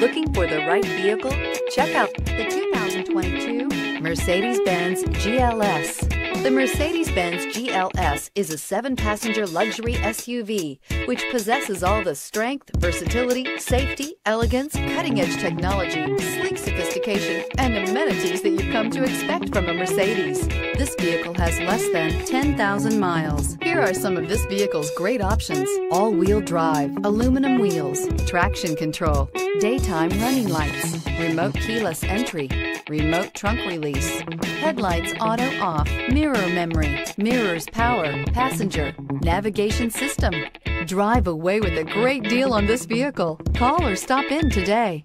Looking for the right vehicle? Check out the 2022 Mercedes Benz GLS. The Mercedes Benz GLS is a seven passenger luxury SUV which possesses all the strength, versatility, safety, elegance, cutting edge technology, sleek sophistication, and amenities that you've come to expect from a Mercedes. This vehicle has less than 10,000 miles. Here are some of this vehicle's great options all wheel drive, aluminum wheels, traction control, daytime running lights, remote keyless entry, remote trunk release, headlights auto off, mirror memory, mirrors power, passenger, navigation system. Drive away with a great deal on this vehicle. Call or stop in today.